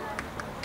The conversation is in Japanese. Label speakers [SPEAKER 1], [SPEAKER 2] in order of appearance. [SPEAKER 1] 何